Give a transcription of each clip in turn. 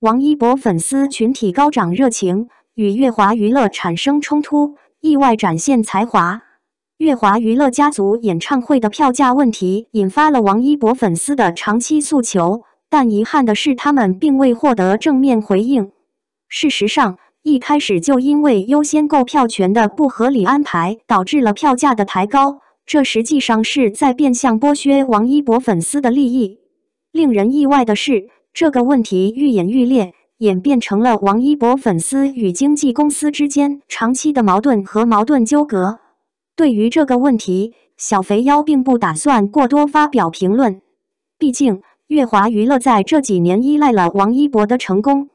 王一博粉丝群体高涨热情，与乐华娱乐产生冲突，意外展现才华。乐华娱乐家族演唱会的票价问题引发了王一博粉丝的长期诉求，但遗憾的是，他们并未获得正面回应。事实上，一开始就因为优先购票权的不合理安排，导致了票价的抬高。这实际上是在变相剥削王一博粉丝的利益。令人意外的是，这个问题愈演愈烈，演变成了王一博粉丝与经纪公司之间长期的矛盾和矛盾纠葛。对于这个问题，小肥妖并不打算过多发表评论。毕竟，乐华娱乐在这几年依赖了王一博的成功。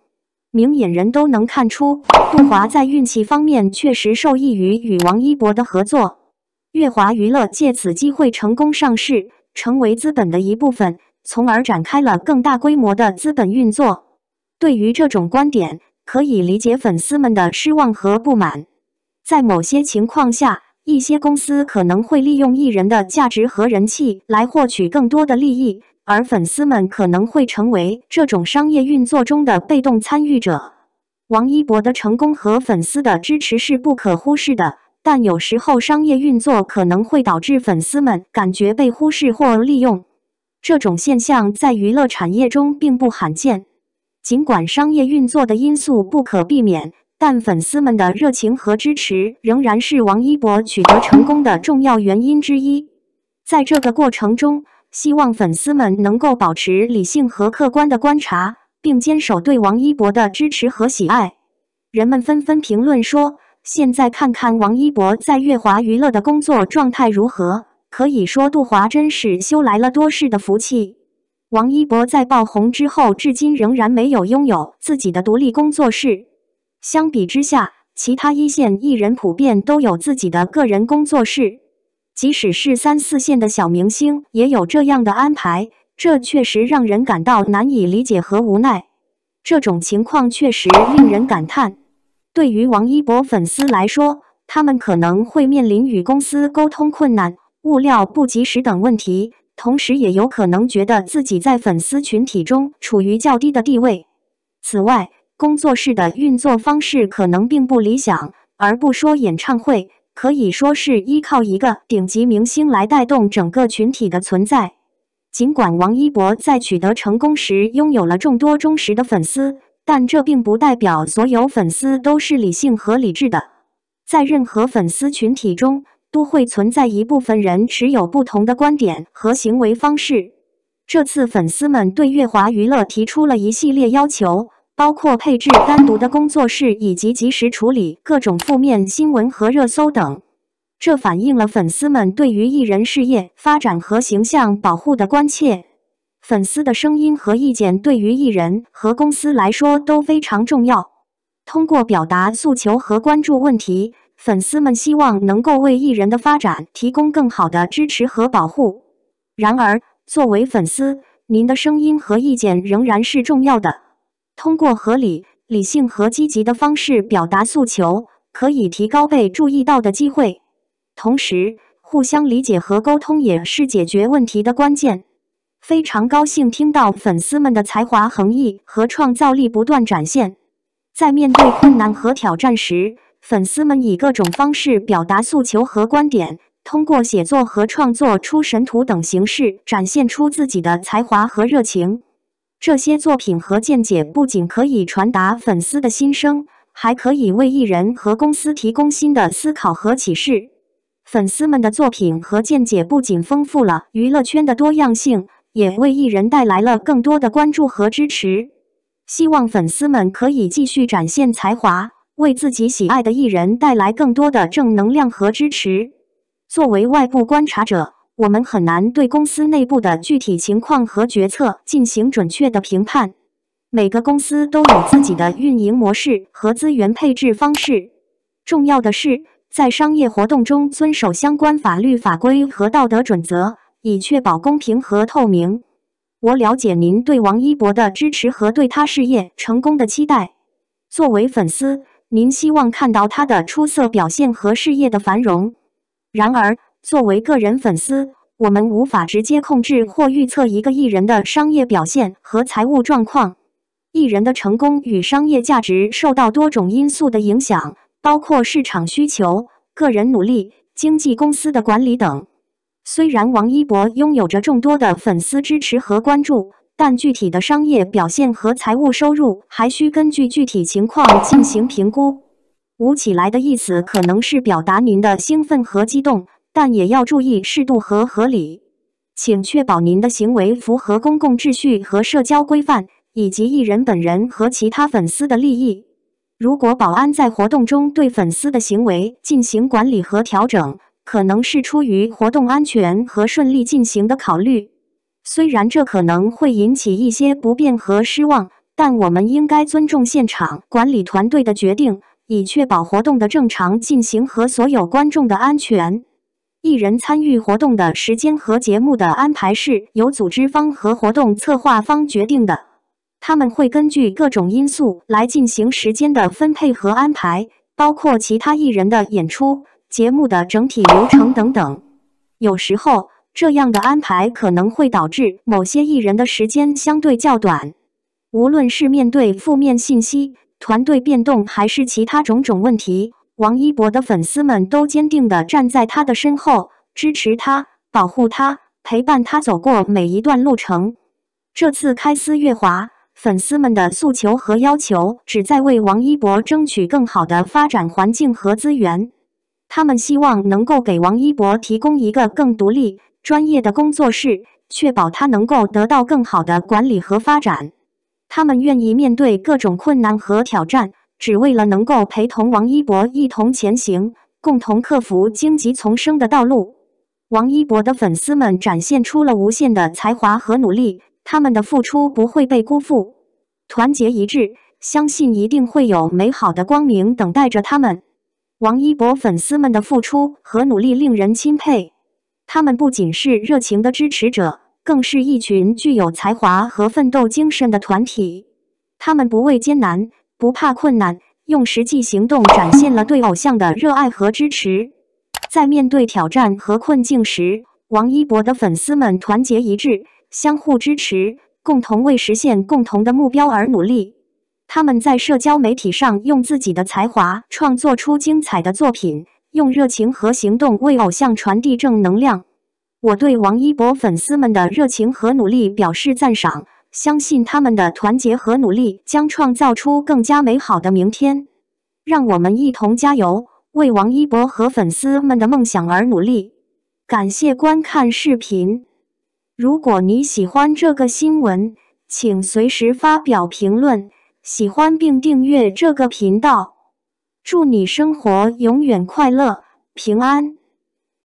明眼人都能看出，杜华在运气方面确实受益于与王一博的合作。乐华娱乐借此机会成功上市，成为资本的一部分，从而展开了更大规模的资本运作。对于这种观点，可以理解粉丝们的失望和不满。在某些情况下，一些公司可能会利用艺人的价值和人气来获取更多的利益。而粉丝们可能会成为这种商业运作中的被动参与者。王一博的成功和粉丝的支持是不可忽视的，但有时候商业运作可能会导致粉丝们感觉被忽视或利用。这种现象在娱乐产业中并不罕见。尽管商业运作的因素不可避免，但粉丝们的热情和支持仍然是王一博取得成功的重要原因之一。在这个过程中，希望粉丝们能够保持理性和客观的观察，并坚守对王一博的支持和喜爱。人们纷纷评论说：“现在看看王一博在乐华娱乐的工作状态如何？可以说杜华真是修来了多世的福气。”王一博在爆红之后，至今仍然没有拥有自己的独立工作室。相比之下，其他一线艺人普遍都有自己的个人工作室。即使是三四线的小明星，也有这样的安排，这确实让人感到难以理解和无奈。这种情况确实令人感叹。对于王一博粉丝来说，他们可能会面临与公司沟通困难、物料不及时等问题，同时也有可能觉得自己在粉丝群体中处于较低的地位。此外，工作室的运作方式可能并不理想，而不说演唱会。可以说是依靠一个顶级明星来带动整个群体的存在。尽管王一博在取得成功时拥有了众多忠实的粉丝，但这并不代表所有粉丝都是理性和理智的。在任何粉丝群体中，都会存在一部分人持有不同的观点和行为方式。这次粉丝们对乐华娱乐提出了一系列要求。包括配置单独的工作室，以及及时处理各种负面新闻和热搜等。这反映了粉丝们对于艺人事业发展和形象保护的关切。粉丝的声音和意见对于艺人和公司来说都非常重要。通过表达诉求和关注问题，粉丝们希望能够为艺人的发展提供更好的支持和保护。然而，作为粉丝，您的声音和意见仍然是重要的。通过合理、理性和积极的方式表达诉求，可以提高被注意到的机会。同时，互相理解和沟通也是解决问题的关键。非常高兴听到粉丝们的才华横溢和创造力不断展现。在面对困难和挑战时，粉丝们以各种方式表达诉求和观点，通过写作和创作出神图等形式展现出自己的才华和热情。这些作品和见解不仅可以传达粉丝的心声，还可以为艺人和公司提供新的思考和启示。粉丝们的作品和见解不仅丰富了娱乐圈的多样性，也为艺人带来了更多的关注和支持。希望粉丝们可以继续展现才华，为自己喜爱的艺人带来更多的正能量和支持。作为外部观察者。我们很难对公司内部的具体情况和决策进行准确的评判。每个公司都有自己的运营模式和资源配置方式。重要的是，在商业活动中遵守相关法律法规和道德准则，以确保公平和透明。我了解您对王一博的支持和对他事业成功的期待。作为粉丝，您希望看到他的出色表现和事业的繁荣。然而，作为个人粉丝，我们无法直接控制或预测一个艺人的商业表现和财务状况。艺人的成功与商业价值受到多种因素的影响，包括市场需求、个人努力、经纪公司的管理等。虽然王一博拥有着众多的粉丝支持和关注，但具体的商业表现和财务收入还需根据具体情况进行评估。舞起来的意思可能是表达您的兴奋和激动，但也要注意适度和合理。请确保您的行为符合公共秩序和社交规范，以及艺人本人和其他粉丝的利益。如果保安在活动中对粉丝的行为进行管理和调整，可能是出于活动安全和顺利进行的考虑。虽然这可能会引起一些不便和失望，但我们应该尊重现场管理团队的决定，以确保活动的正常进行和所有观众的安全。艺人参与活动的时间和节目的安排是由组织方和活动策划方决定的。他们会根据各种因素来进行时间的分配和安排，包括其他艺人的演出、节目的整体流程等等。有时候，这样的安排可能会导致某些艺人的时间相对较短。无论是面对负面信息、团队变动，还是其他种种问题。王一博的粉丝们都坚定地站在他的身后，支持他，保护他，陪伴他走过每一段路程。这次开撕月华，粉丝们的诉求和要求旨在为王一博争取更好的发展环境和资源。他们希望能够给王一博提供一个更独立、专业的工作室，确保他能够得到更好的管理和发展。他们愿意面对各种困难和挑战。只为了能够陪同王一博一同前行，共同克服荆棘丛生的道路。王一博的粉丝们展现出了无限的才华和努力，他们的付出不会被辜负。团结一致，相信一定会有美好的光明等待着他们。王一博粉丝们的付出和努力令人钦佩，他们不仅是热情的支持者，更是一群具有才华和奋斗精神的团体。他们不畏艰难。不怕困难，用实际行动展现了对偶像的热爱和支持。在面对挑战和困境时，王一博的粉丝们团结一致，相互支持，共同为实现共同的目标而努力。他们在社交媒体上用自己的才华创作出精彩的作品，用热情和行动为偶像传递正能量。我对王一博粉丝们的热情和努力表示赞赏。相信他们的团结和努力将创造出更加美好的明天。让我们一同加油，为王一博和粉丝们的梦想而努力。感谢观看视频。如果你喜欢这个新闻，请随时发表评论，喜欢并订阅这个频道。祝你生活永远快乐、平安。